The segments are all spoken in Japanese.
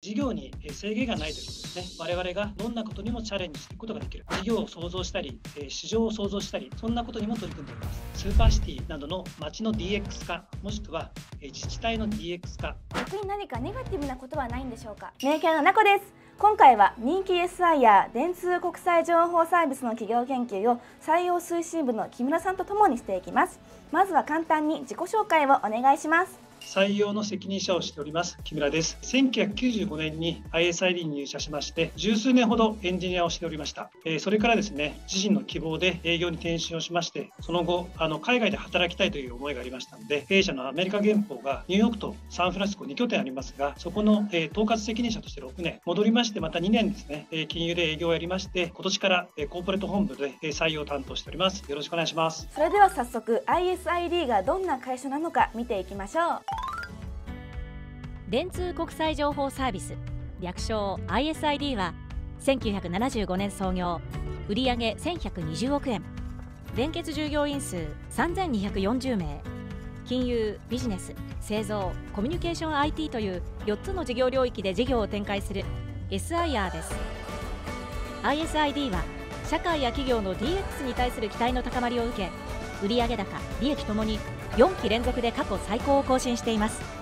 事業に制限がないということですね。我々がどんなことにもチャレンジしていくことができる。事業を創造したり、市場を創造したり、そんなことにも取り組んでおります。スーパーシティなどの街の DX 化、もしくは自治体の DX 化。逆に何かネガティブなことはないんでしょうか？名キャリのなこです。今回は人気 SI や電通国際情報サービスの企業研究を採用推進部の木村さんとともにしていきます。まずは簡単に自己紹介をお願いします。採用の責任者をしております木村です。1995年に ISID に入社しまして十数年ほどエンジニアをしておりました、えそれからですね自身の希望で営業に転身をしましてその後あの海外で働きたいという思いがありましたので弊社のアメリカ原稿がニューヨークとサンフランシスコ2拠点ありますがそこの、え統括責任者として6年戻りましてまた2年ですね、え金融で営業をやりまして今年から、えコーポレート本部で、え採用を担当しております。よろしくお願いします。それでは早速 ISID がどんな会社なのか見ていきましょう。電通国際情報サービス略称 ISID は1975年創業売上1120億円。連結従業員数3240名。金融ビジネス製造コミュニケーション IT という4つの事業領域で事業を展開する SIR です。ISID は社会や企業の DX に対する期待の高まりを受け売上高利益ともに4期連続で過去最高を更新しています。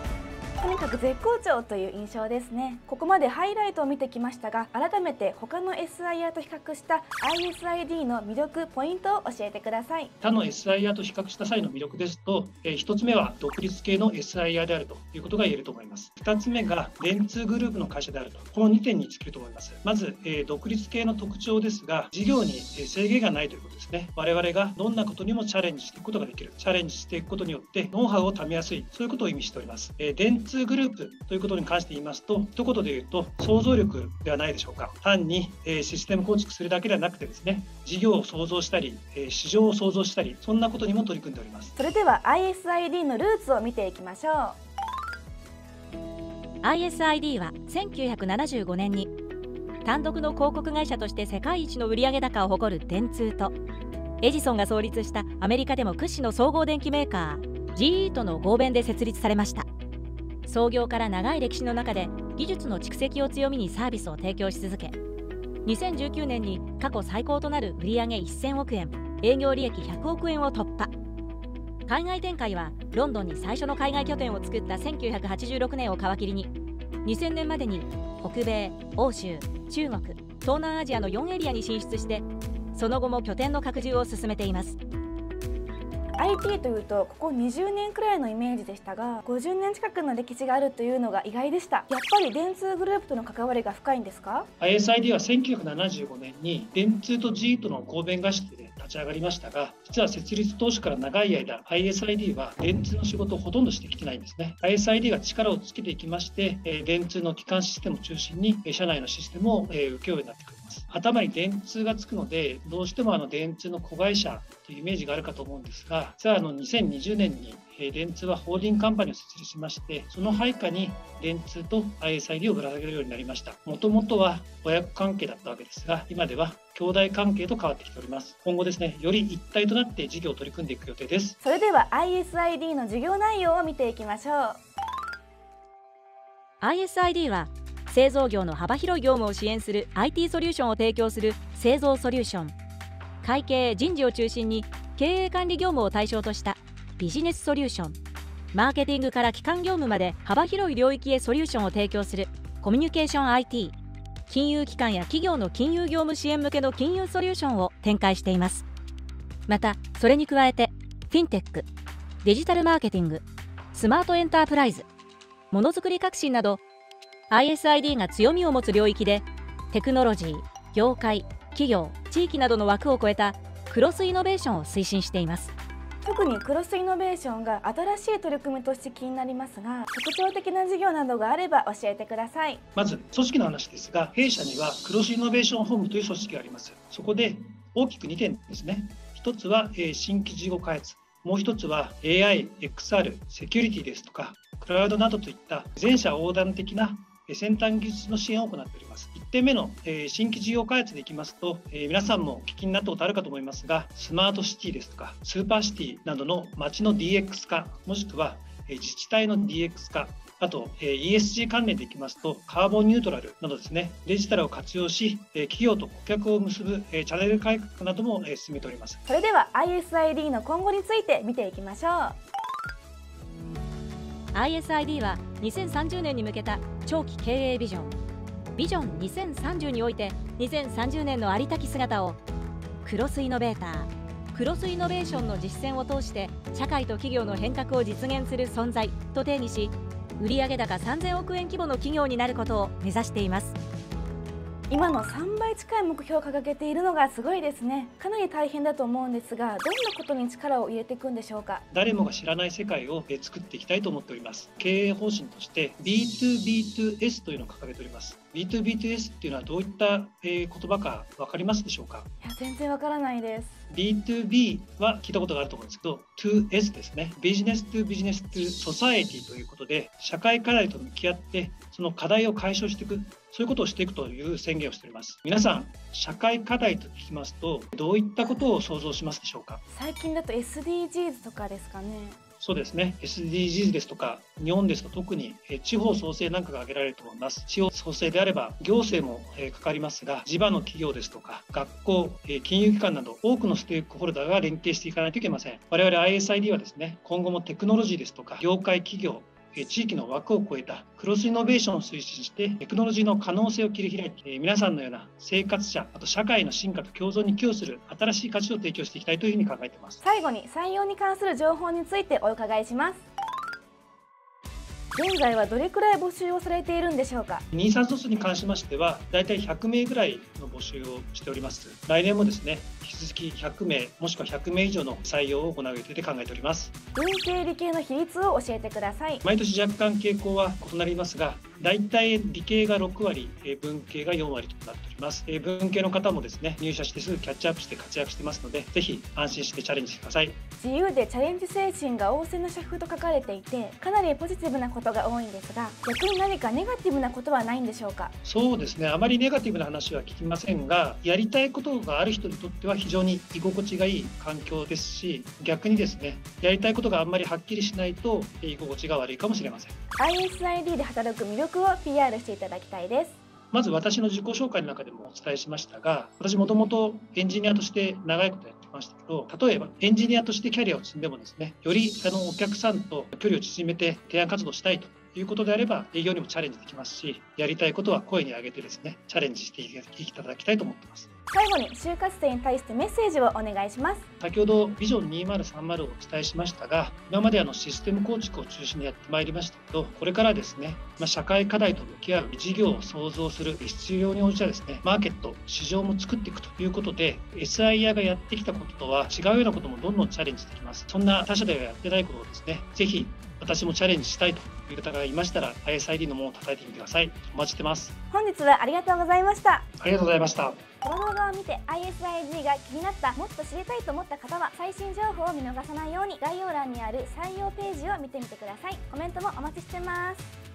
とにかく絶好調という印象ですね。ここまでハイライトを見てきましたが改めて他の SIR と比較した ISID の魅力ポイントを教えてください。他の SIR と比較した際の魅力ですと、え、1つ目は独立系の SIR であるということが言えると思います。2つ目が電通グループの会社であると。この2点に尽きると思います。まず、え、独立系の特徴ですが事業に制限がないということですね。我々がどんなことにもチャレンジしていくことができる。チャレンジしていくことによってノウハウを貯めやすい。そういうことを意味しております、えー、電通グループということに関して言いますと、一言で言うと、想像力ではないでしょうか。単に、えシステム構築するだけではなくてですね、事業を創造したり、え市場を創造したり、そんなことにも取り組んでおります。それでは ISID のルーツを見ていきましょう。ISID は1975年に単独の広告会社として世界一の売上高を誇る電通とエジソンが創立したアメリカでも屈指の総合電機メーカー GE との合弁で設立されました創業から長い歴史の中で技術の蓄積を強みにサービスを提供し続け2019年に過去最高となる売上1000億円営業利益100億円を突破。海外展開はロンドンに最初の海外拠点を作った1986年を皮切りに2000年までに北米欧州中国東南アジアの4エリアに進出してその後も拠点の拡充を進めています。IT というとここ20年くらいのイメージでしたが50年近くの歴史があるというのが意外でした。やっぱり電通グループとの関わりが深いんですか？ISID は1975年に電通と GE との合弁合宿で立ち上がりましたが実は設立当初から長い間 ISID は電通の仕事をほとんどしてきてないんですね。ISID が力をつけていきまして電通の基幹システムを中心に社内のシステムを請け負うようになってくる。頭に電通がつくのでどうしてもあの電通の子会社というイメージがあるかと思うんですが実はあの2020年に電通はホールディングカンパニーを設立しましてその配下に電通と ISID をぶら下げるようになりました。もともとは親子関係だったわけですが今では兄弟関係と変わってきております。今後ですねより一体となって事業を取り組んでいく予定です。それでは ISID の事業内容を見ていきましょう。ISID は製造業の幅広い業務を支援する IT ソリューションを提供する製造ソリューション。会計人事を中心に経営管理業務を対象としたビジネスソリューション。マーケティングから基幹業務まで幅広い領域へソリューションを提供するコミュニケーション IT 金融機関や企業の金融業務支援向けの金融ソリューションを展開しています。またそれに加えてフィンテックデジタルマーケティングスマートエンタープライズものづくり革新など ISID が強みを持つ領域でテクノロジー業界企業地域などの枠を超えたクロスイノベーションを推進しています。特にクロスイノベーションが新しい取り組みとして気になりますが特徴的な事業などがあれば教えてください。まず組織の話ですが弊社にはクロスイノベーション本部という組織があります。そこで大きく2点ですね。1つは新規事業開発。もう1つは AI、XR、セキュリティですとかクラウドなどといった全社横断的な先端技術の支援を行っております。1点目の、新規事業開発でいきますと、皆さんもお聞きになったことあるかと思いますが、スマートシティですとか、スーパーシティなどの街の DX 化、もしくは自治体の DX 化、あと、ESG 関連でいきますと、カーボンニュートラルなどですね、デジタルを活用し、企業と顧客を結ぶ、チャンネル改革なども、進めております。それでは ISID の今後について見ていきましょう。ISID は2030年に向けた長期経営ビジョンビジョン2030において2030年のありたき姿をクロスイノベータークロスイノベーションの実践を通して社会と企業の変革を実現する存在と定義し売上高3000億円規模の企業になることを目指しています。今の3倍近い目標を掲げているのがすごいですね。かなり大変だと思うんですがどんなことに力を入れていくんでしょうか？誰もが知らない世界を作っていきたいと思っております。経営方針として B2B2S というのを掲げております。B2B2S っていうのはどういった言葉か分かりますでしょうか？いや全然わからないです B2B は聞いたことがあると思うんですけど 2S ですねビジネス to ビジネス to ソサエティということで社会課題と向き合ってその課題を解消していくそういうことをしていくという宣言をしております。皆さん、社会課題と聞きますと、どういったことを想像しますでしょうか？最近だと SDGs とかですかね。そうですね。SDGs ですとか、日本ですと特に地方創生なんかが挙げられると思います。地方創生であれば、行政もかかりますが、地場の企業ですとか、学校、金融機関など多くのステークホルダーが連携していかないといけません。我々 ISID はですね、今後もテクノロジーですとか、業界企業、地域の枠を超えたクロスイノベーションを推進してテクノロジーの可能性を切り開いて皆さんのような生活者あと社会の進化と共存に寄与する新しい価値を提供していきたいというふうに考えています。最後に採用に関する情報についてお伺いします。現在はどれくらい募集をされているんでしょうか？ニーサソスに関しましてはだいたい100名ぐらいの募集をしております。来年もですね引き続き100名もしくは100名以上の採用を行う予定で考えております。文系理系の比率を教えてください。毎年若干傾向は異なりますが大体理系が6割文系が4割となっております。文系の方もですね入社してすぐキャッチアップして活躍してますのでぜひ安心してチャレンジしてください自由でチャレンジ精神が旺盛な社風と書かれていてかなりポジティブなことが多いんですが逆に何かネガティブなことはないんでしょうか？そうですね。あまりネガティブな話は聞きませんがやりたいことがある人にとっては非常に居心地がいい環境ですし逆にですねやりたいことがあんまりはっきりしないと居心地が悪いかもしれません。ISID で働く魅力を PR していただきたいです。まず私の自己紹介の中でもお伝えしましたが私もともとエンジニアとして長いことやましたけど例えばエンジニアとしてキャリアを積んでもですねよりあのお客さんと距離を縮めて提案活動したいということであれば営業にもチャレンジできますしやりたいことは声に上げてですねチャレンジしていただきたいと思ってます。最後に就活生に対してメッセージをお願いします。先ほどビジョン2030をお伝えしましたが今まであのシステム構築を中心にやってまいりましたけどこれからですね、まあ、社会課題と向き合う事業を創造する必要に応じたですねマーケット市場も作っていくということで SIR がやってきたこととは違うようなこともどんどんチャレンジできます。そんな他社ではやってないことをですねぜひ私もチャレンジしたいという方がいましたら ISID の門を叩いてみてください。お待ちしてます。本日はありがとうございました。ありがとうございましたこの動画を見て ISIG が気になったもっと知りたいと思った方は最新情報を見逃さないように概要欄にある採用ページを見てみてください。コメントもお待ちしてます。